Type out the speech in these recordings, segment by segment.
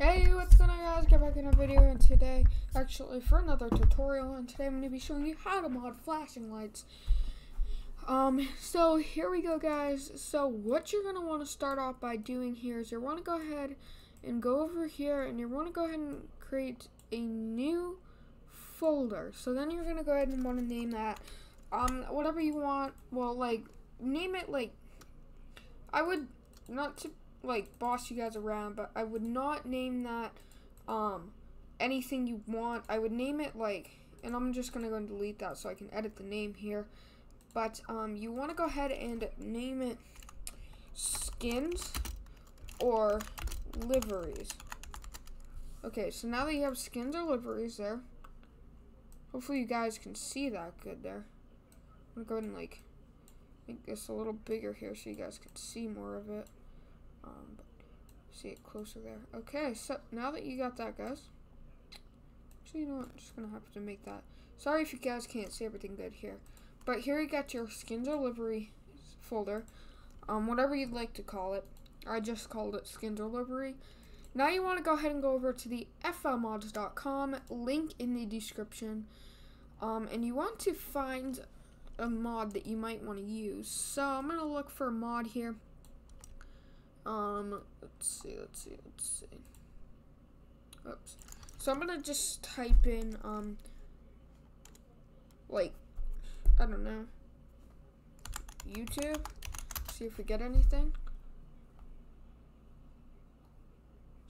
Hey, what's going on guys? Get back in a video and today, actually for another tutorial, and today I'm going to be showing you how to mod flashing lights. Um, so here we go guys. So what you're going to want to start off by doing here is you want to go ahead and go over here and you want to go ahead and create a new folder. So then you're going to go ahead and want to name that, um, whatever you want. Well, like, name it like, I would, not to like boss you guys around, but I would not name that um anything you want. I would name it like and I'm just gonna go and delete that so I can edit the name here. But um you wanna go ahead and name it skins or liveries. Okay, so now that you have skins or liveries there, hopefully you guys can see that good there. I'm gonna go ahead and like make this a little bigger here so you guys can see more of it. Um, see it closer there. Okay, so now that you got that, guys. So you know what? I'm just gonna have to make that. Sorry if you guys can't see everything good here. But here you got your skins or livery folder. Um, whatever you'd like to call it. I just called it skins or livery. Now you want to go ahead and go over to the flmods.com, link in the description. Um, and you want to find a mod that you might want to use. So I'm going to look for a mod here. Um, let's see, let's see, let's see. Oops. So I'm gonna just type in, um, like, I don't know, YouTube. See if we get anything.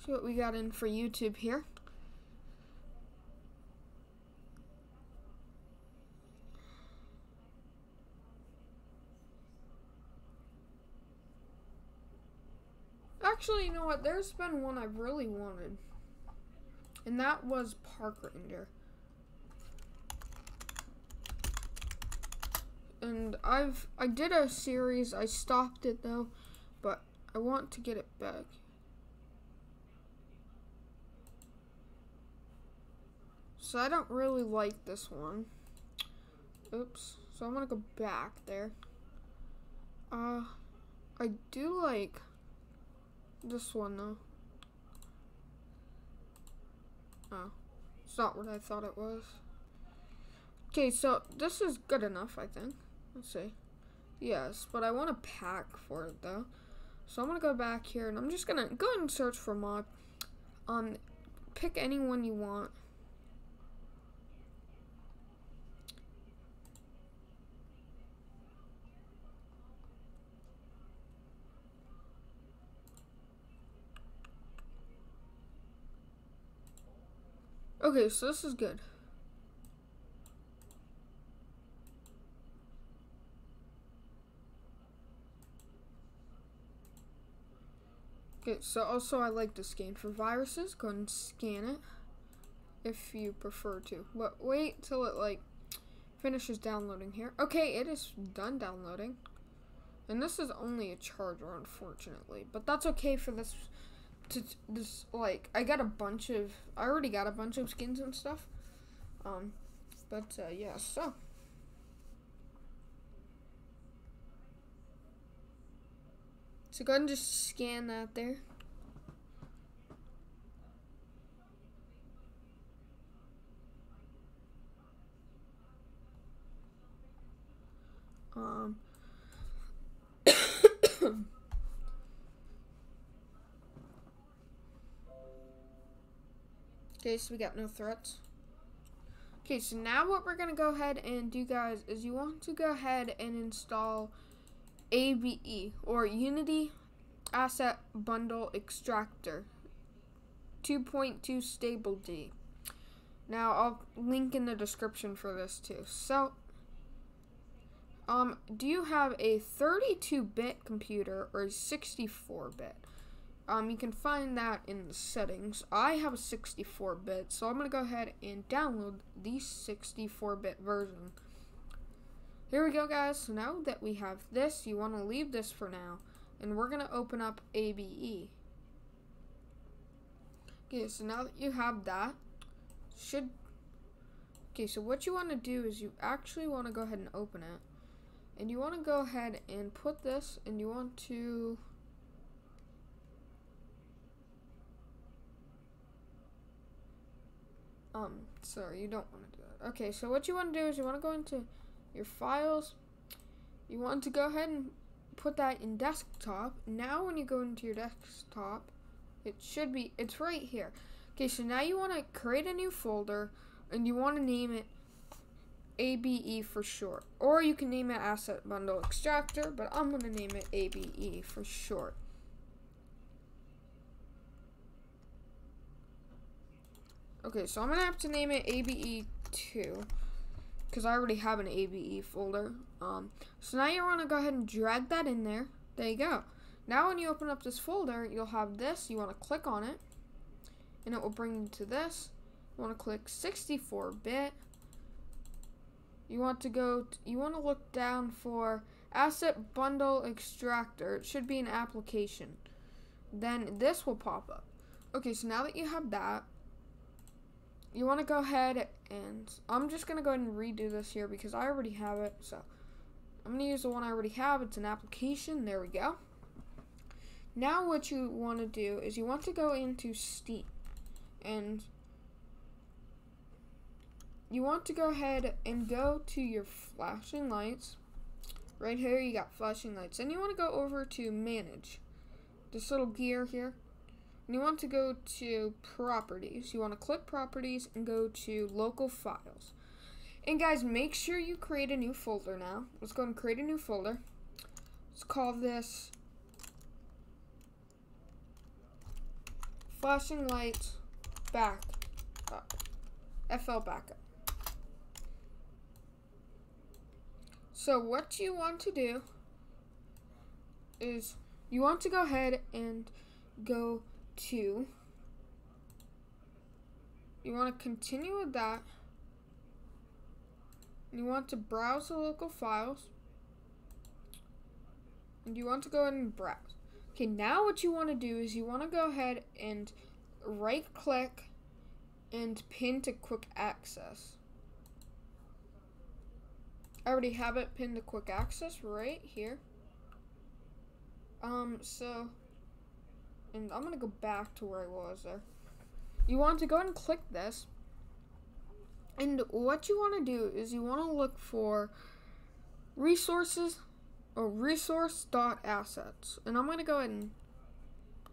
See what we got in for YouTube here. Actually, you know what? There's been one I've really wanted. And that was Park Ranger. And I've I did a series, I stopped it though, but I want to get it back. So I don't really like this one. Oops. So I'm gonna go back there. Uh I do like this one though. Oh, it's not what I thought it was. Okay, so this is good enough, I think. Let's see. Yes, but I want a pack for it though. So I'm gonna go back here and I'm just gonna go and search for mod. Um, pick any one you want. Okay, so this is good. Okay, so also I like to scan for viruses. Go and scan it if you prefer to. But wait till it like finishes downloading here. Okay, it is done downloading. And this is only a charger, unfortunately. But that's okay for this to this like I got a bunch of I already got a bunch of skins and stuff. Um, but uh, yeah, so. So go ahead and just scan that there. Um, Okay, so we got no threats. Okay, so now what we're going to go ahead and do, guys, is you want to go ahead and install ABE, or Unity Asset Bundle Extractor 2.2 Stable D. Now, I'll link in the description for this, too. So, um, do you have a 32-bit computer or a 64-bit? Um, you can find that in the settings. I have a 64-bit, so I'm going to go ahead and download the 64-bit version. Here we go, guys. So now that we have this, you want to leave this for now. And we're going to open up ABE. Okay, so now that you have that, should... Okay, so what you want to do is you actually want to go ahead and open it. And you want to go ahead and put this, and you want to... Um, sorry, you don't want to do that. Okay, so what you want to do is you want to go into your files. You want to go ahead and put that in desktop. Now when you go into your desktop, it should be, it's right here. Okay, so now you want to create a new folder and you want to name it ABE for short. Or you can name it Asset Bundle Extractor, but I'm going to name it ABE for short. Okay, so I'm to have to name it ABE2 because I already have an ABE folder. Um, so now you want to go ahead and drag that in there. There you go. Now when you open up this folder, you'll have this. You want to click on it, and it will bring you to this. You want to click 64-bit. You want to go, you want to look down for Asset Bundle Extractor. It should be an application. Then this will pop up. Okay, so now that you have that, you want to go ahead and I'm just going to go ahead and redo this here because I already have it. So I'm going to use the one I already have. It's an application. There we go. Now what you want to do is you want to go into Steam and you want to go ahead and go to your flashing lights. Right here you got flashing lights. And you want to go over to manage. This little gear here and you want to go to properties. You want to click properties and go to local files. And guys, make sure you create a new folder now. Let's go and create a new folder. Let's call this flashing light backup. FL backup. So what you want to do is you want to go ahead and go to, you want to continue with that. You want to browse the local files. And you want to go ahead and browse. Okay, now what you want to do is you want to go ahead and right click and pin to quick access. I already have it pinned to quick access right here. Um, so and I'm gonna go back to where I was there. You want to go ahead and click this. And what you want to do is you want to look for resources or resource dot assets. And I'm gonna go ahead and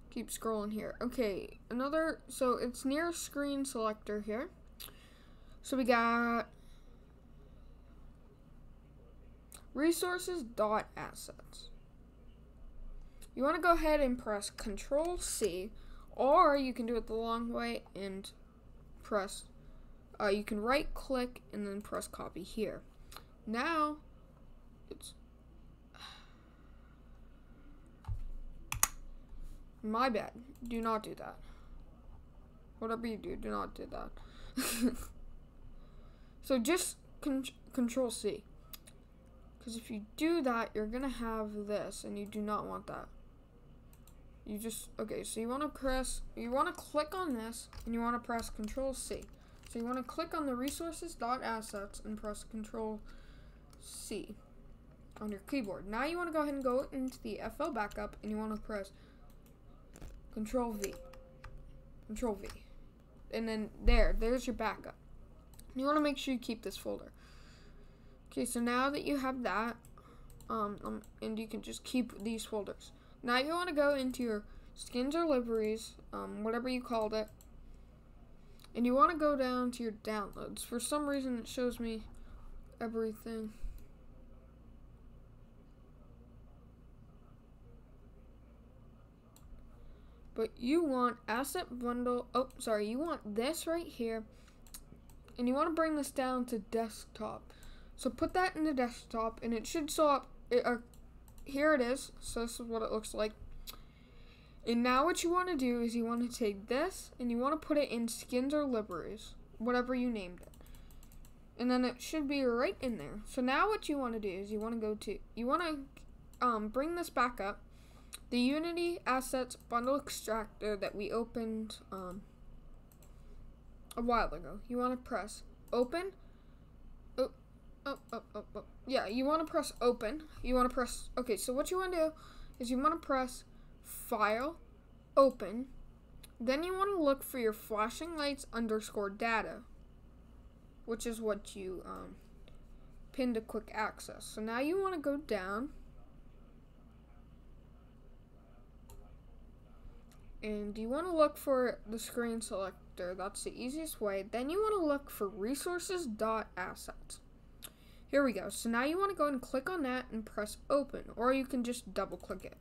keep scrolling here. Okay, another so it's near screen selector here. So we got resources dot assets you want to go ahead and press Control C, or you can do it the long way and press. Uh, you can right click and then press copy here. Now, it's my bad. Do not do that. Whatever you do, do not do that. so just con Control C. Because if you do that, you're going to have this, and you do not want that you just okay so you want to press you want to click on this and you want to press control C. So you want to click on the resources dot assets and press control C on your keyboard. Now you want to go ahead and go into the FL backup and you want to press control V control V and then there there's your backup. You want to make sure you keep this folder. Okay so now that you have that um, um and you can just keep these folders now you want to go into your skins or liveries, um, whatever you called it, and you want to go down to your downloads. For some reason, it shows me everything. But you want asset bundle. Oh, sorry. You want this right here. And you want to bring this down to desktop. So put that in the desktop, and it should show up. It, here it is. So this is what it looks like. And now what you want to do is you want to take this and you want to put it in skins or liveries, whatever you named it. And then it should be right in there. So now what you want to do is you want to go to, you want to um, bring this back up. The Unity Assets Bundle Extractor that we opened um, a while ago. You want to press open oh, oh, oh, oh. Yeah, you want to press open. You want to press, okay, so what you want to do is you want to press file, open. Then you want to look for your flashing lights underscore data. which is what you um, pinned to quick access. So now you want to go down and you want to look for the screen selector. That's the easiest way. Then you want to look for resources.assets. Here we go. So now you want to go and click on that and press open, or you can just double click it.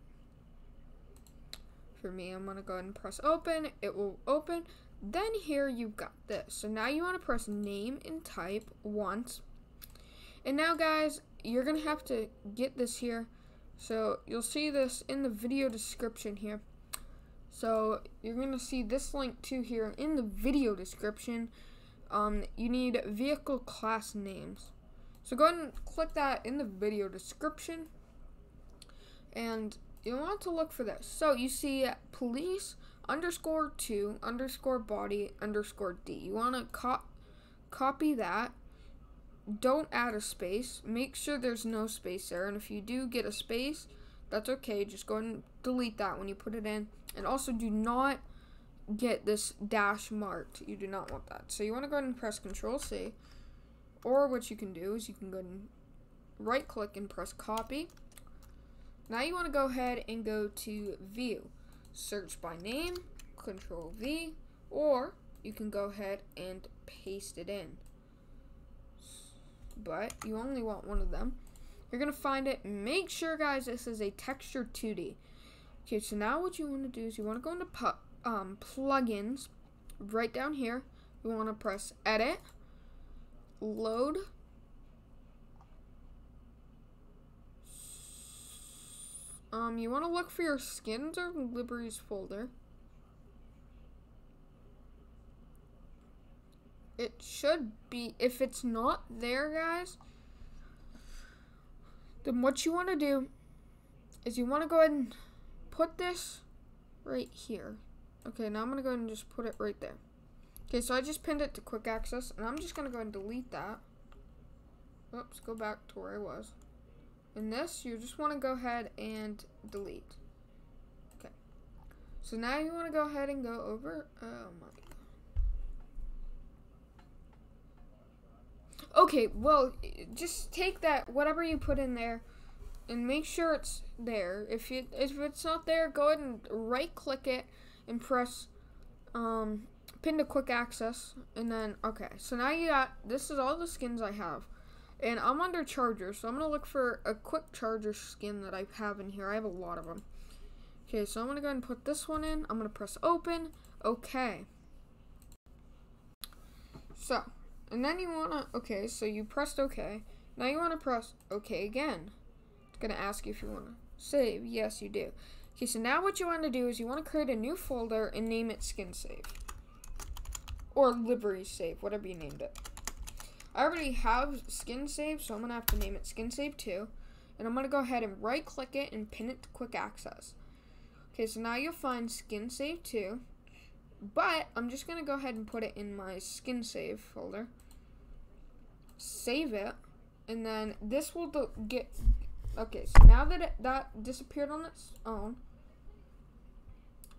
For me, I'm going to go ahead and press open. It will open. Then here you've got this. So now you want to press name and type once. And now guys, you're going to have to get this here. So you'll see this in the video description here. So you're going to see this link too here in the video description. Um, you need vehicle class names. So go ahead and click that in the video description. And you want to look for this. So you see police underscore 2 underscore body underscore D. You want to co copy that. Don't add a space. Make sure there's no space there. And if you do get a space, that's okay. Just go and delete that when you put it in. And also do not get this dash marked. You do not want that. So you want to go ahead and press Control C. Or what you can do is you can go and right click and press copy. Now you want to go ahead and go to view. Search by name, Control V, or you can go ahead and paste it in. But you only want one of them. You're going to find it. Make sure, guys, this is a texture 2D. Okay, so now what you want to do is you want to go into um, plugins right down here. You want to press edit, load, um, you want to look for your skins or liveries folder. It should be, if it's not there, guys, then what you want to do is you want to go ahead and put this right here. Okay, now I'm going to go ahead and just put it right there. Okay, so I just pinned it to quick access, and I'm just going to go and delete that. Oops, go back to where I was. In this, you just want to go ahead and delete. Okay. So now you want to go ahead and go over. Oh my Okay, well, just take that, whatever you put in there, and make sure it's there. If it if it's not there, go ahead and right click it and press um, pin to quick access, and then okay. So now you got this is all the skins I have, and I'm under charger, so I'm gonna look for a quick charger skin that I have in here. I have a lot of them. Okay, so I'm gonna go ahead and put this one in. I'm gonna press open. Okay. So and then you want to, okay, so you pressed OK. Now you want to press OK again. It's going to ask you if you want to save. Yes, you do. Okay, so now what you want to do is you want to create a new folder and name it skin save. Or livery save, whatever you named it. I already have skin save, so I'm going to have to name it skin save 2. And I'm going to go ahead and right click it and pin it to quick access. Okay, so now you'll find skin save 2. But I'm just going to go ahead and put it in my skin save folder. Save it. And then this will get... Okay, so now that it, that disappeared on its own,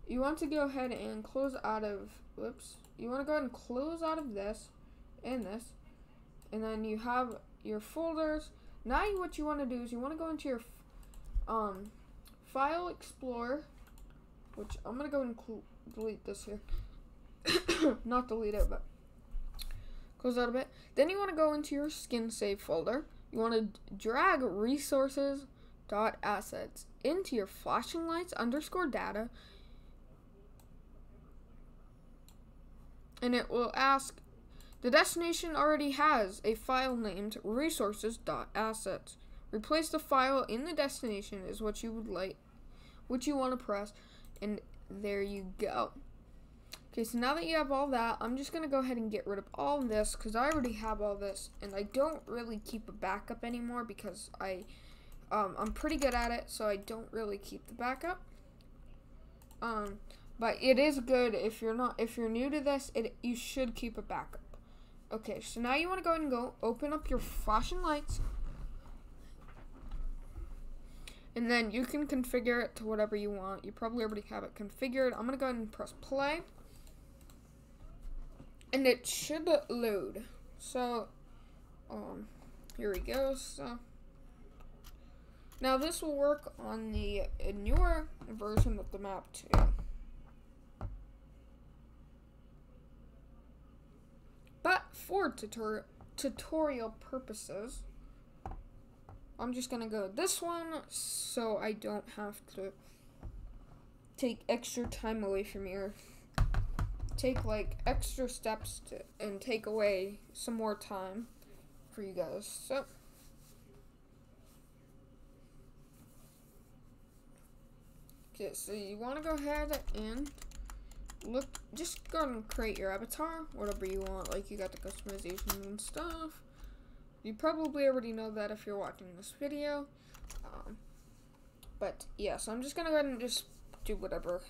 you want to go ahead and close out of... Whoops. You want to go ahead and close out of this and this. And then you have your folders. Now what you want to do is you want to go into your um, File Explorer, which I'm going to go and delete this here. Not delete it, but close out a bit. Then you want to go into your skin save folder. You want to drag resources dot assets into your flashing lights underscore data and it will ask the destination already has a file named resources.assets. Replace the file in the destination is what you would like, what you want to press, and there you go. Okay, so now that you have all that, I'm just going to go ahead and get rid of all of this because I already have all this and I don't really keep a backup anymore because I, um, I'm pretty good at it, so I don't really keep the backup. Um, but it is good if you're not, if you're new to this, it, you should keep a backup. Okay, so now you want to go and go open up your flashing lights and then you can configure it to whatever you want. You probably already have it configured. I'm going to go ahead and press play. And it should load. So, um, here we go. So, now this will work on the newer version of the map too. But for tutor tutorial purposes, I'm just gonna go this one so I don't have to take extra time away from your take like extra steps to and take away some more time for you guys. So Okay, so you want to go ahead and look, just go and create your avatar, whatever you want. Like, you got the customization and stuff. You probably already know that if you're watching this video. Um, but, yeah, so I'm just to go ahead and just do whatever.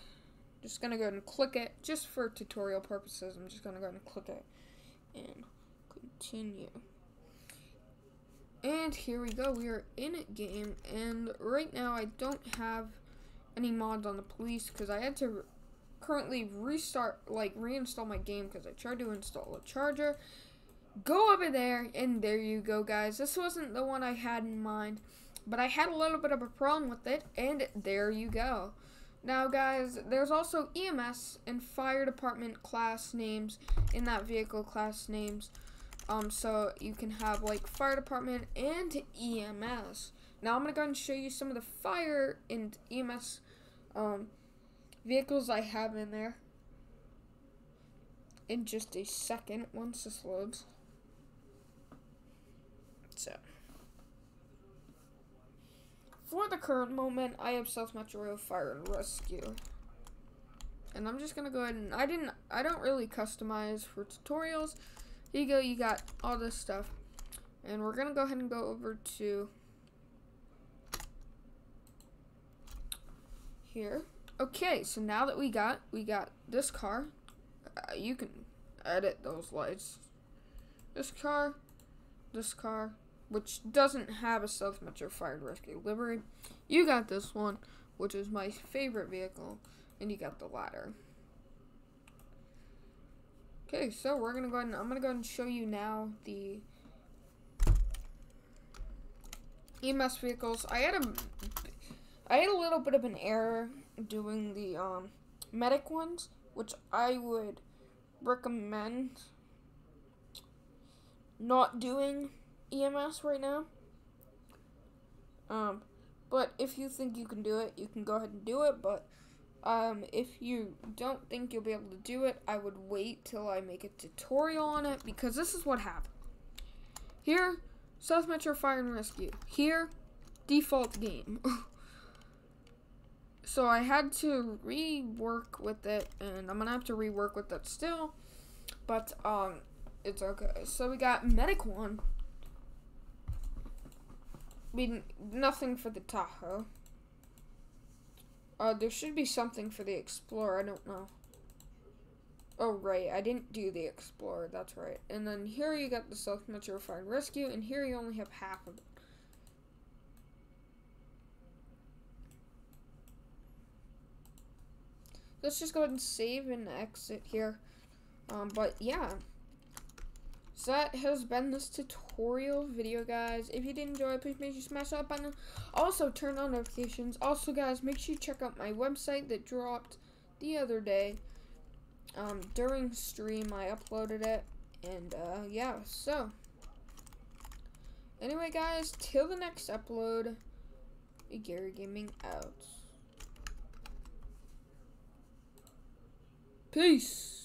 Just to go ahead and click it, just for tutorial purposes. I'm just to go ahead and click it and continue. And here we go, we are in a game, and right now I don't have any mods on the police because I had to currently restart, like reinstall my game because I tried to install a charger. Go over there, and there you go, guys. This wasn't the one I had in mind, but I had a little bit of a problem with it, and there you go. Now, guys, there's also EMS and fire department class names in that vehicle class names. Um, so you can have like fire department and EMS. Now I'm gonna go and show you some of the fire and EMS um, vehicles I have in there in just a second once this loads. So, for the current moment, I have South Metro Fire and Rescue. And I'm just gonna go ahead and I didn't I don't really customize for tutorials. Here you go, you got all this stuff. And we're gonna go ahead and go over to here. Okay, so now that we got we got this car, uh, you can edit those lights. This car, this car, which doesn't have a South Metro Fire Rescue livery. You got this one, which is my favorite vehicle, and you got the ladder. Okay, so we're gonna go ahead and I'm gonna go ahead and show you now the EMS vehicles. I had a I had a little bit of an error doing the um, medic ones, which I would recommend not doing EMS right now. Um, but if you think you can do it, you can go ahead and do it. But um, if you don't think you'll be able to do it, I would wait till I make a tutorial on it because this is what happened. Here, South Metro Fire and Rescue. Here, default game. so I had to rework with it, and I'm gonna have to rework with it still, but um, it's okay. So we got Medic One. I mean, nothing for the Tahoe. Uh, there should be something for the Explorer. I don't know. Oh, right. I didn't do the Explorer. That's right. And then here you got the South Metro Fire and Rescue, and here you only have half of it. Let's just go ahead and save and exit here. Um, but yeah. So that has been this tutorial video, guys. If you did enjoy please make sure you smash that button. Also, turn on notifications. Also, guys, make sure you check out my website that dropped the other day. Um, during stream, I uploaded it. And, uh, yeah, so. Anyway, guys, till the next upload, Gary Gaming out. Peace.